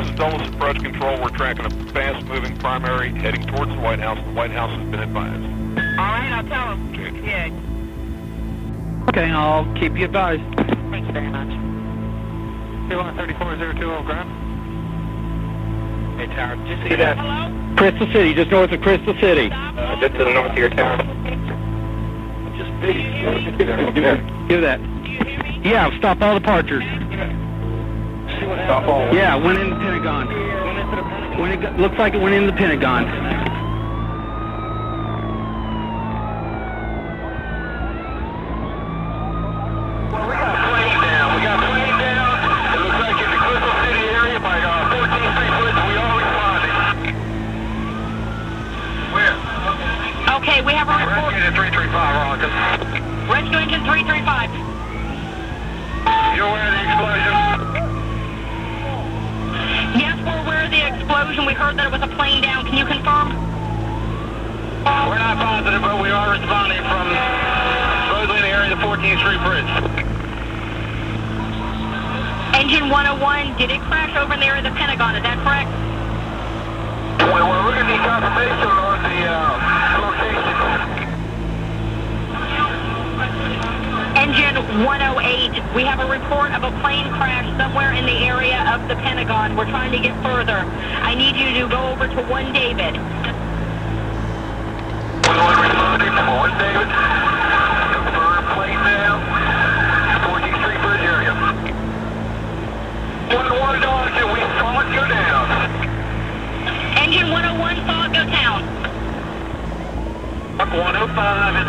is Dulles Approach Control. We're tracking a fast-moving primary heading towards the White House. The White House has been advised. All right, I'll tell them. Change. Yeah. Okay, I'll keep you advised. Thank you very much. 334-020 Ground. Hey, Tower, did you see that? Hello? Crystal City, just north of Crystal City. Stop. Uh, just to the north of your tower. Just Give that. Do you hear me? Yeah, stop all departures. Stop all. Yeah, went in the Pentagon. When it looks like it went in the Pentagon. Well, we got plane down. We got plane down. It looks like in the Crystal City area by uh, 14th Street Bridge. We all responded. Where? Okay, we have a report. Rescue to 335, Rollins. Rescue engine 335. You aware of the explosion? Yes, we're aware of the explosion. We heard that it was a plane down. Can you confirm? We're not positive, but we are responding from supposedly the area of the 14th Street Bridge. Engine 101, did it crash over in the area of the Pentagon? Is that correct? Well, we're looking at the confirmation on the uh, location. Engine 108, we have a report of a plane crash the Pentagon. We're trying to get further. I need you to go over to 1 David. We will responding from one David. Confirm plane down. 14th Street Bridge area. Go down. Engine 101, saw it go down. Buck 105 is